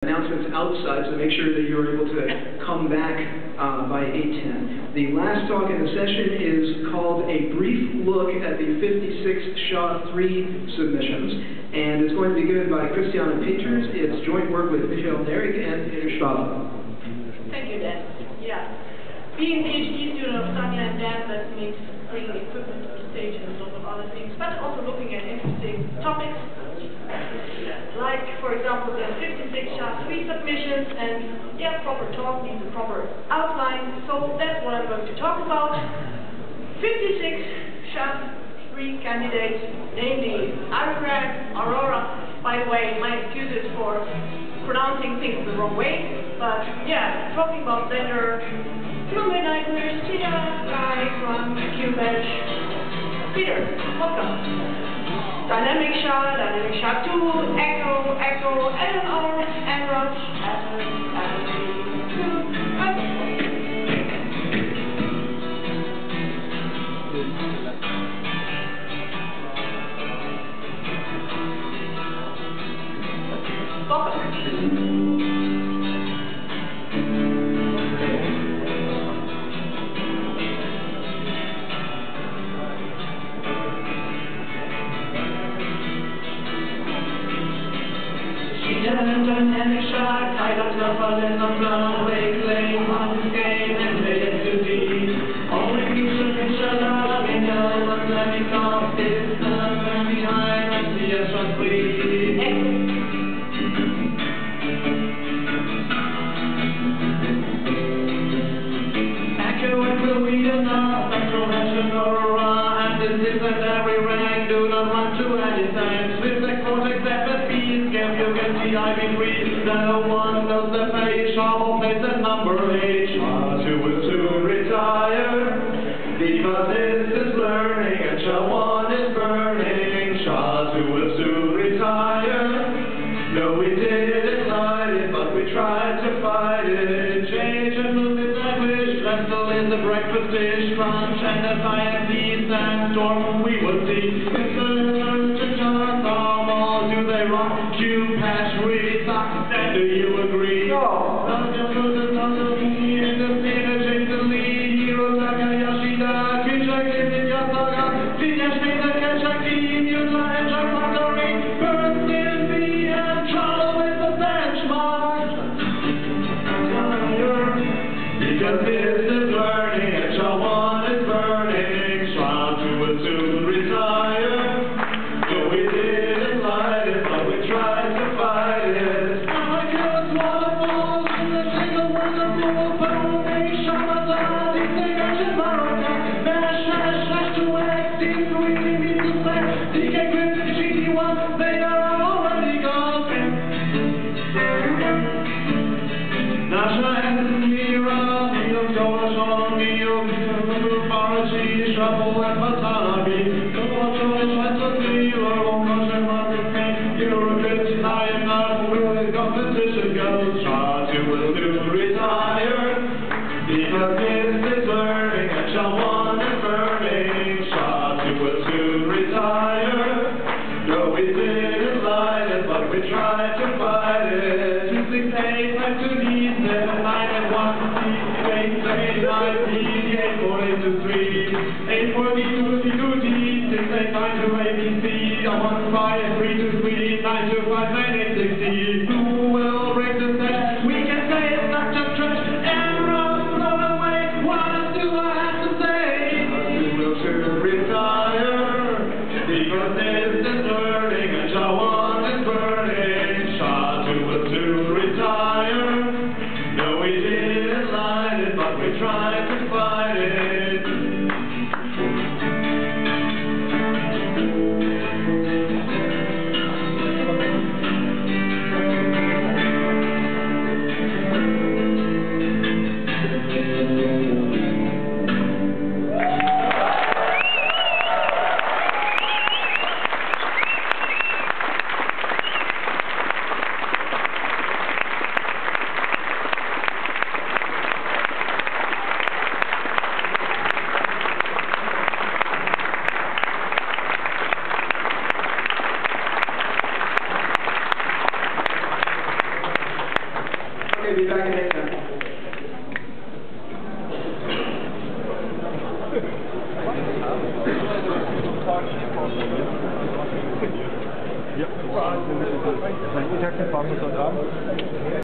announcements outside, so make sure that you're able to come back uh, by 8:10. The last talk in the session is called A Brief Look at the 56 SHA-3 Submissions, and it's going to be given by Christiane Peters. It's joint work with Michael Naehrig and Peter Schwabe. Thank you, Dan. Yeah. Being PhD student of Tanja and Dan, that means bringing equipment to the stage and a lot of other things, but also looking at interesting topics, like, for example, the 56 SHA-3 submissions, and yeah, proper talk needs a proper outline, so that's what I'm going to talk about. 56 SHA-3 candidates, namely Irograph, Aurora, by the way, my excuses for pronouncing things the wrong way, but yeah, talking about Fluid Nightmares, Tia, Guy, from QBench, Peter, welcome. Dynamic SHA, Dynamic SHA-2, Echo, Echo, NLR, NROS, dynamic shock, I got suffered in the runaway claim on this game and made it to be. Only picture, picture, love, and no one let me off this number behind, I see us run free. Echo and fluid enough, extroversion aurora, and this is at every can see I be free. No one knows the face, Sharp place at number eight. Ah, SHA-2 will soon retire, because this is learning, and SHA-1 is burning. Ah, SHA-2 will soon retire. No, we didn't light it, but we tried to fight it. Change and move it language, lentil in the breakfast dish, crunch and a IMD sandstorm we will see. They rock you, patch, really suck, and do you agree? No. Because competition goes, Shah, you will soon retire, eight, eight, nine, D, eight, four, eight, two, three, eight, four, try. Ja. Sein Mittagsempfang muss dort haben.